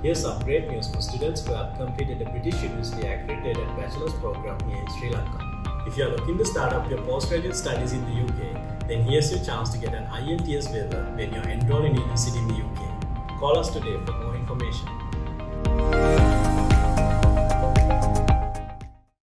Here's some great news for students who have completed a British University accredited bachelor's program here in Sri Lanka. If you are looking to start up your postgraduate studies in the UK, then here's your chance to get an IELTS waiver when you're enrolled in university in the UK. Call us today for more information.